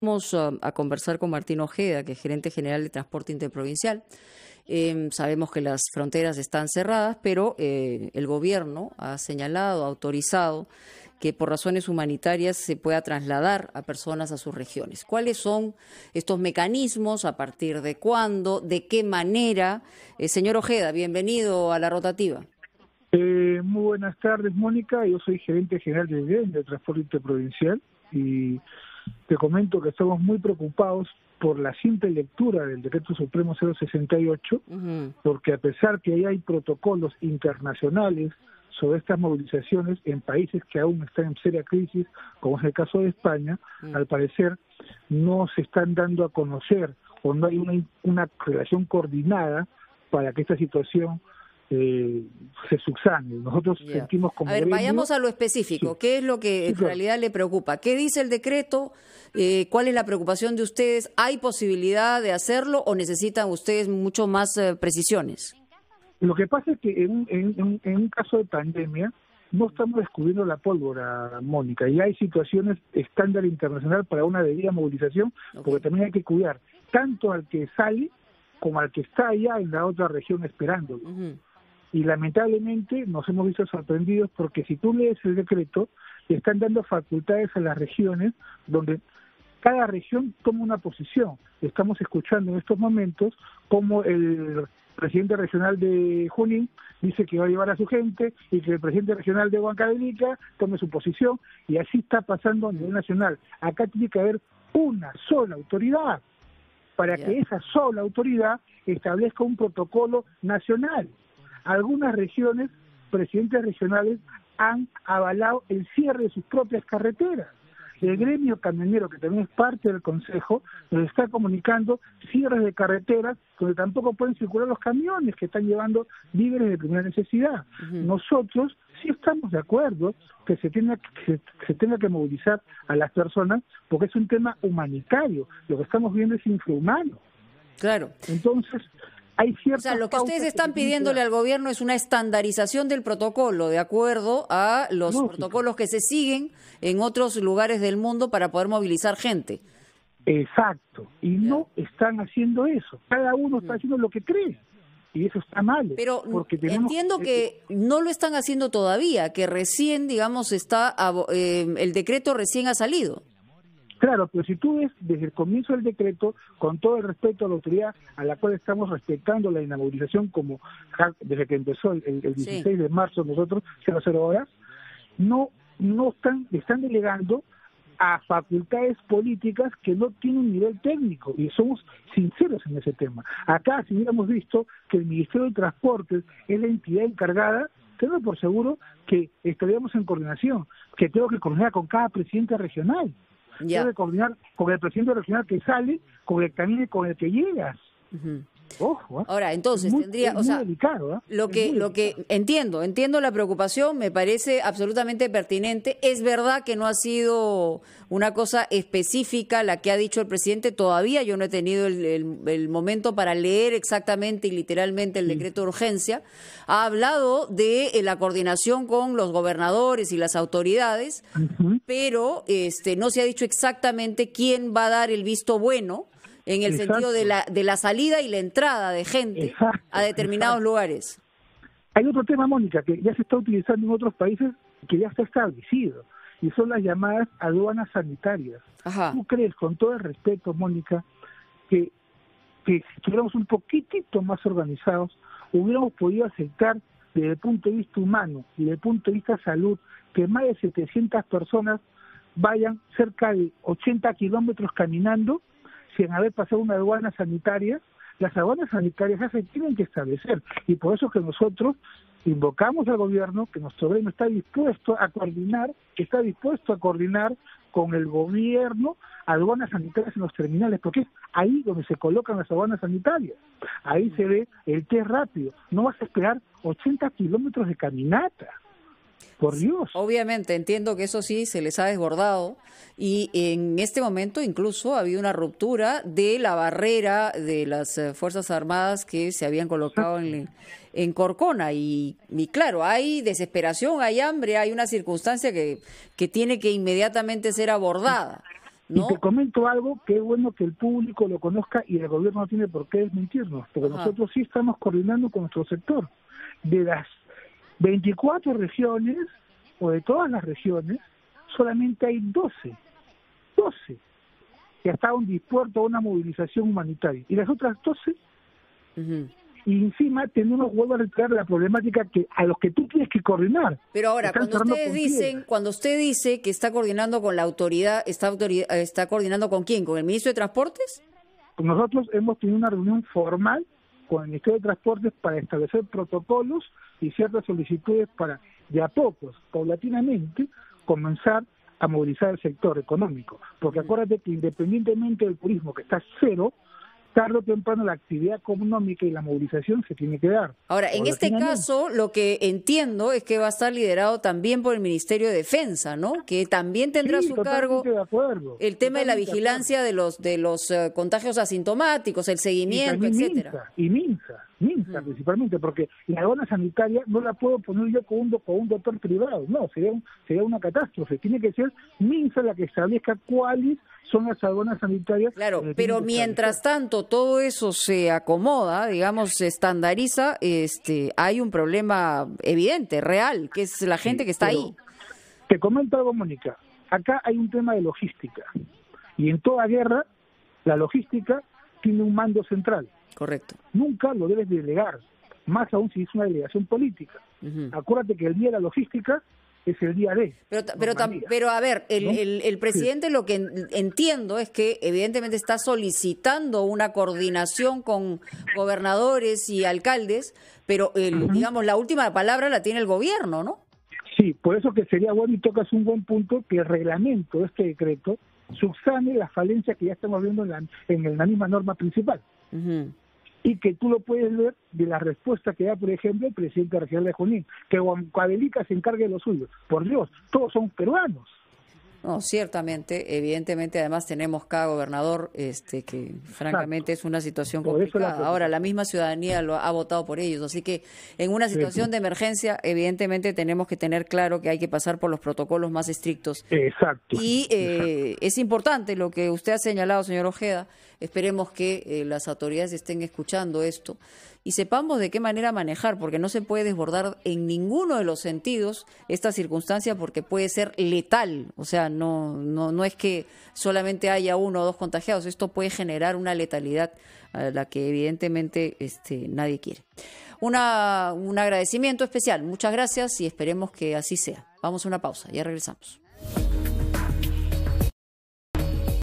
Vamos a, conversar con Martín Ojeda, que es gerente general de Transporte Interprovincial. Eh, sabemos que las fronteras están cerradas, pero eh, el gobierno ha señalado, ha autorizado que por razones humanitarias se pueda trasladar a personas a sus regiones. ¿Cuáles son estos mecanismos? ¿A partir de cuándo? ¿De qué manera? Eh, señor Ojeda, bienvenido a la rotativa. Eh, muy buenas tardes, Mónica. Yo soy gerente general de, de Transporte Interprovincial y te comento que estamos muy preocupados por la simple lectura del Decreto Supremo 068, porque a pesar que hay protocolos internacionales sobre estas movilizaciones en países que aún están en seria crisis, como es el caso de España, al parecer no se están dando a conocer o no hay una, una relación coordinada para que esta situación eh, se subsane. Nosotros sentimos como... A ver, vayamos a lo específico. ¿Qué es lo que en realidad le preocupa? ¿Qué dice el decreto? Eh, ¿Cuál es la preocupación de ustedes? ¿Hay posibilidad de hacerlo o necesitan ustedes mucho más eh, precisiones? Lo que pasa es que en, en, en, un caso de pandemia no estamos descubriendo la pólvora, Mónica, y hay situaciones estándar internacional para una debida movilización, porque también hay que cuidar tanto al que sale como al que está allá en la otra región esperándolo y lamentablemente nos hemos visto sorprendidos porque si tú lees el decreto, le están dando facultades a las regiones donde cada región toma una posición. Estamos escuchando en estos momentos como el presidente regional de Junín dice que va a llevar a su gente y que el presidente regional de Huancavelica tome su posición y así está pasando a nivel nacional. Acá tiene que haber una sola autoridad para que esa sola autoridad establezca un protocolo nacional algunas regiones, presidentes regionales, han avalado el cierre de sus propias carreteras. El gremio camionero, que también es parte del Consejo, nos está comunicando cierres de carreteras donde tampoco pueden circular los camiones que están llevando víveres de primera necesidad. Nosotros sí estamos de acuerdo que se tenga que se tenga que movilizar a las personas porque es un tema humanitario. Lo que estamos viendo es infrahumano. Claro. Entonces, o sea, lo que ustedes están pidiéndole al gobierno es una estandarización del protocolo de acuerdo a los protocolos que se siguen en otros lugares del mundo para poder movilizar gente. Exacto, y no están haciendo eso. Cada uno está haciendo lo que cree. Y eso está mal. Pero entiendo que no lo están haciendo todavía, que recién, digamos, está eh, el decreto recién ha salido. Claro, pero si tú ves desde el comienzo del decreto, con todo el respeto a la autoridad a la cual estamos respetando la inauguración como desde que empezó el, 16 de marzo nosotros, 00 horas, no, no están, están delegando a facultades políticas que no tienen nivel técnico y somos sinceros en ese tema. Acá, si hubiéramos visto que el Ministerio de Transportes es la entidad encargada, tengo por seguro que estaríamos en coordinación, que tengo que coordinar con cada presidente regional. Debe coordinar con el presidente regional que sale, con el camino con el que llegas. Ojo, ¿eh? Ahora, entonces tendría, o sea, ¿eh? lo que lo que entiendo, entiendo la preocupación, me parece absolutamente pertinente. Es verdad que no ha sido una cosa específica la que ha dicho el presidente. Todavía yo no he tenido el, momento para leer exactamente y literalmente el decreto de urgencia. Ha hablado de eh, la coordinación con los gobernadores y las autoridades, pero este no se ha dicho exactamente quién va a dar el visto bueno en el sentido de la, de la salida y la entrada de gente a determinados lugares. Hay otro tema, Mónica, que ya se está utilizando en otros países que ya está establecido, y son las llamadas aduanas sanitarias. ¿Tú crees, con todo el respeto, Mónica, que, que si estuviéramos un poquitito más organizados, hubiéramos podido aceptar desde el punto de vista humano y desde el punto de vista salud que más de 700 personas vayan cerca de 80 kilómetros caminando sin haber pasado una aduana sanitaria, las aduanas sanitarias ya se tienen que establecer y por eso que nosotros invocamos al gobierno que nuestro gobierno está dispuesto a coordinar, está dispuesto a coordinar con el gobierno aduanas sanitarias en los terminales, porque es ahí donde se colocan las aduanas sanitarias. Ahí se ve el test rápido. No vas a esperar 80 kilómetros de caminata. Por Dios. Obviamente, entiendo que eso sí se les ha desbordado y en este momento incluso ha habido una ruptura de la barrera de las eh, Fuerzas Armadas que se habían colocado en, en Corcona y, y, claro, hay desesperación, hay hambre, hay una circunstancia que, que tiene que inmediatamente ser abordada. Y te comento algo que es bueno que el público lo conozca y el gobierno no tiene por qué desmentirnos, porque nosotros sí estamos coordinando con nuestro sector. De las 24 regiones, o de todas las regiones, solamente hay 12, 12 que estaban dispuestos a una movilización humanitaria. Y las otras 12 y encima tenemos, vuelvo a reiterar, la problemática que a los que tú tienes que coordinar. Pero ahora, cuando ustedes dicen, cuando usted dice que está coordinando con la autoridad, está, autoridad, está coordinando con quién, con el ministro de Transportes? Nosotros hemos tenido una reunión formal con el Ministerio de Transportes para establecer protocolos y ciertas solicitudes para, de a pocos, paulatinamente, comenzar a movilizar el sector económico. Porque acuérdate que independientemente del turismo, que está cero, tarde o temprano la actividad económica y la movilización se tiene que dar. Ahora, en este caso, lo que entiendo es que va a estar liderado también por el Ministerio de Defensa, ¿no? Que también tendrá su cargo el tema de la vigilancia de, los de los eh, contagios asintomáticos, el seguimiento, etcétera. y MINSA. MINSA principalmente, porque la aduana sanitaria no la puedo poner yo con un, con un doctor privado, no, sería, sería una catástrofe. Tiene que ser MINSA la que establezca cuáles son las aduanas sanitarias. Claro, pero mientras tanto todo eso se acomoda, digamos, se estandariza, este, hay un problema evidente, real, que es la gente que está ahí. Te comento algo, Mónica. Acá hay un tema de logística. Y en toda guerra, la logística tiene un mando central. Correcto. Nunca lo debes delegar, más aún si es una delegación política. Acuérdate que el día de la logística es el día de. Pero, pero, pero a ver, el, el, presidente lo que entiendo es que evidentemente está solicitando una coordinación con gobernadores y alcaldes, pero el, digamos la última palabra la tiene el gobierno, ¿no? Sí, por eso que sería bueno y tocas un buen punto que el reglamento de este decreto subsane las falencias que ya estamos viendo en la, en la misma norma principal y que tú lo puedes ver de la respuesta que da, por ejemplo, el presidente regional de Junín, que Huancavelica se encargue de lo suyo. Por Dios, todos son peruanos. No, ciertamente, evidentemente, además tenemos cada gobernador, este, que francamente es una situación complicada. Ahora, la misma ciudadanía lo ha votado por ellos, así que en una situación de emergencia, evidentemente tenemos que tener claro que hay que pasar por los protocolos más estrictos. Exacto. Y eh, es importante lo que usted ha señalado, señor Ojeda. Esperemos que eh, las autoridades estén escuchando esto y sepamos de qué manera manejar, porque no se puede desbordar en ninguno de los sentidos esta circunstancia porque puede ser letal. O sea, no, no, no es que solamente haya uno o dos contagiados, esto puede generar una letalidad a la que evidentemente este, nadie quiere. Una, un agradecimiento especial, muchas gracias y esperemos que así sea. Vamos a una pausa, ya regresamos.